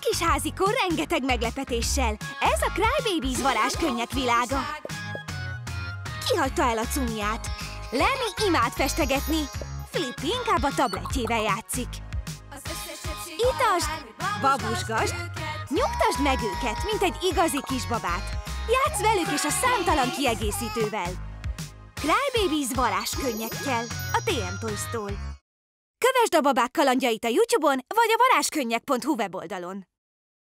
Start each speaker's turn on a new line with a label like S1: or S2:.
S1: kis házikó rengeteg meglepetéssel. Ez a Crybabies varázskönnyek világa. Kihagyta el a cumját. Lenny imád festegetni. Flippi inkább a tabletjével játszik. Itasd, babusgasd, nyugtasd meg őket, mint egy igazi kisbabát. Játsz velük és a számtalan kiegészítővel. Crybabies varázskönnyekkel, a TM Toys-tól. Kövesd a babák kalandjait a YouTube-on, vagy a varázskönnyek.hu weboldalon.